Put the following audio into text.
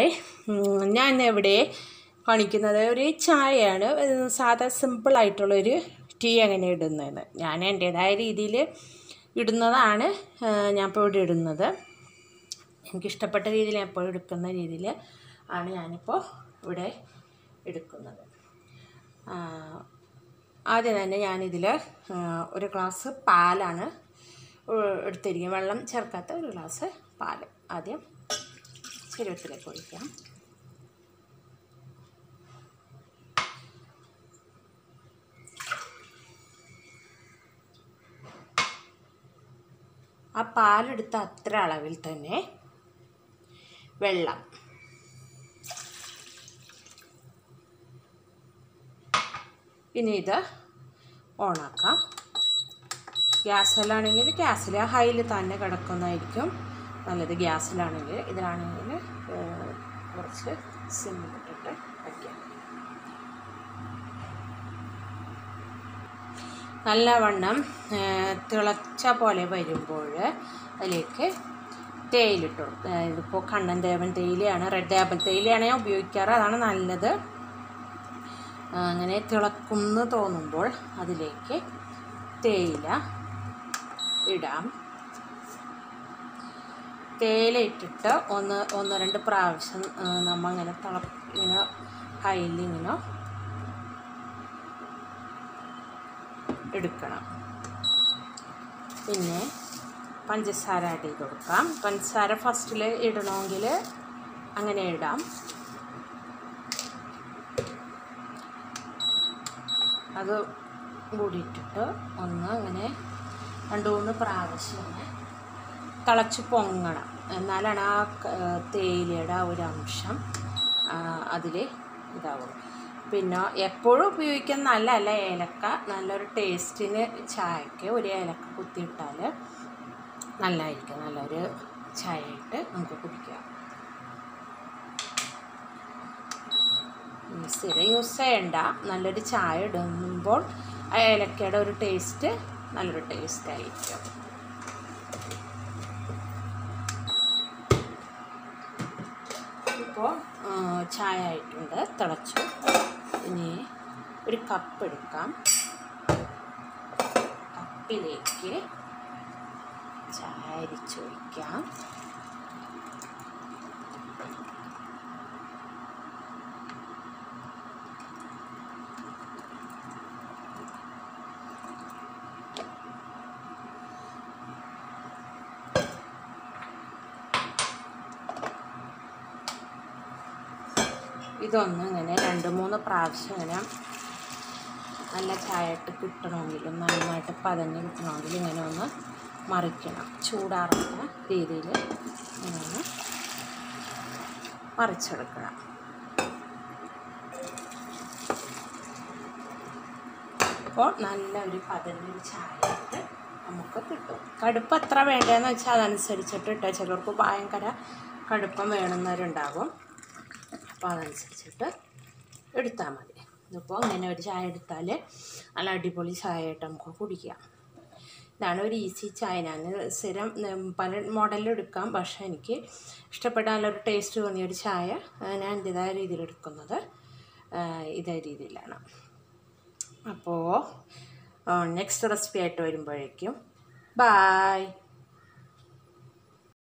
Hi ഞാൻ ഞാൻ ഇവിടെ കാണിക്കുന്നത് ഒരു ചായയാണ് സാധാ സിമ്പിളായിട്ടുള്ളൊരു ടീ എങ്ങനെ ഇടുന്നതെന്ന് ഞാൻ എന്റേതായ രീതിയിൽ ഇടുന്നതാണ് ഞാൻ ഇപ്പോൾ ഇവിടെ ഇടുന്നത്. എനിക്കിഷ്ടപ്പെട്ട രീതിയിൽ ഞാൻ എപ്പോഴും എടുക്കുന്ന രീതിയിൽ ആണ് ഞാനിപ്പോൾ ഇവിടെ എടുക്കുന്നത്. ആദ്യം തന്നെ ഞാനിതിൽ ഒരു ഗ്ലാസ് പാലാണ് എടുത്തിരിക്കുന്നത്. വെള്ളം ചേർക്കാത്ത ഒരു ഗ്ലാസ് പാൽ ആദ്യം ചരുവത്തിലേക്ക് ഒഴിക്കാം ആ പാലെടുത്ത അത്ര അളവിൽ തന്നെ വെള്ളം ഇനി ഇത് ഓണാക്കാം ഗ്യാസിലാണെങ്കിൽ ഗ്യാസിൽ ഹൈയിൽ തന്നെ കിടക്കുന്നതായിരിക്കും നല്ലത് ഗ്യാസിലാണെങ്കിൽ ഇതിലാണെങ്കിൽ കുറച്ച് സിമ്മിട്ടിട്ട് വയ്ക്കാം. നല്ലവണ്ണം തിളച്ച പോലെ വരുമ്പോൾ അതിലേക്ക് തേയിലിട്ടു ഇതിപ്പോൾ കണ്ണൻ ദേവൻ തേയിലയാണ് റെഡ് ആപ്പിൾ തേയിലയാണ് ഞാൻ ഉപയോഗിക്കാറ്. അതാണ് നല്ലത്. അങ്ങനെ തിളക്കുമെന്ന് തോന്നുമ്പോൾ അതിലേക്ക് തേയില ഇടാം. തേയില ഇട്ടിട്ട് ഒന്ന് ഒന്ന് രണ്ട് പ്രാവശ്യം നമ്മൾ നമ്മ ഇങ്ങനെ തിള ഇങ്ങനെ കയ്യിലിങ്ങനെ എടുക്കണം. പിന്നെ പഞ്ചസാര ആഡ് ചെയ്ത് കൊടുക്കാം. പഞ്ചസാര ഫസ്റ്റിൽ ഇടണമെങ്കിൽ അങ്ങനെ ഇടാം. അത് കൂടിയിട്ടിട്ട് ഒന്ന് അങ്ങനെ രണ്ട് മൂന്ന് പ്രാവശ്യം തിളച്ച് പൊങ്ങണം. എന്നാലാണ് ആ തേയിലയുടെ ആ ഒരു അംശം അതിൽ ഇതാവുള്ളൂ പിന്നെ എപ്പോഴും ഉപയോഗിക്കുന്ന നല്ല അല്ല ഏലക്ക. നല്ലൊരു ടേസ്റ്റിന് ചായക്ക് ഒരു ഏലക്ക കുത്തിയിട്ടാൽ നല്ലതായിരിക്കും. നല്ലൊരു ചായ ഇട്ട് നമുക്ക് കുടിക്കാം. സ്ഥിരം യൂസ് ചെയ്യണ്ട. നല്ലൊരു ചായ ഇടുമ്പോൾ ഏലക്കയുടെ ഒരു ടേസ്റ്റ് നല്ലൊരു ടേസ്റ്റ് ആയിരിക്കും. ഇപ്പോൾ ചായ ആയിട്ടുണ്ട് തിളച്ചു. ഇനി ഒരു കപ്പ് എടുക്കാം. കപ്പിലേക്ക് ചായ അരിച്ചൊഴിക്കാം ഇതൊന്ന് ഇങ്ങനെ രണ്ട് മൂന്ന് പ്രാവശ്യം ഇങ്ങനെ നല്ല ചായട്ട് കിട്ടണമെങ്കിൽ നന്നായിട്ട് പതഞ്ഞ് കിട്ടണമെങ്കിൽ ഇങ്ങനെ ഒന്ന് മറിക്കണം. ചൂടാറുന്ന രീതിയിൽ ഇങ്ങനെ മറിച്ചെടുക്കണം അപ്പോൾ നല്ല ഒരു പതഞ്ഞ ചായട്ട് നമുക്ക് കിട്ടും. കടുപ്പ് എത്ര വേണ്ടതെന്ന് വെച്ചാൽ അതനുസരിച്ചിട്ട് ഇട്ടാൽ ചിലർക്ക് ഭയങ്കര കടുപ്പം വേണമെന്നവരുണ്ടാകും അപ്പോൾ അതനുസരിച്ചിട്ട് എടുത്താൽ മതി. ഇതിപ്പോൾ അങ്ങനെ ഒരു ചായ എടുത്താൽ നല്ല അടിപൊളി ചായ ആയിട്ട് നമുക്ക് കുടിക്കാം. ഇതാണ് ഒരു ഈസി ചായ. ഞാൻ സ്ഥിരം പല മോഡലിലും എടുക്കാം. പക്ഷേ എനിക്ക് ഇഷ്ടപ്പെട്ട നല്ലൊരു ടേസ്റ്റ് തോന്നിയ ഒരു ചായ ഞാൻ എന്റെതായ രീതിയിൽ എടുക്കുന്നത് ഇതേ രീതിയിലാണ്. അപ്പോൾ നെക്സ്റ്റ് റെസിപ്പി ആയിട്ട് വരുമ്പോഴേക്കും. ബായ്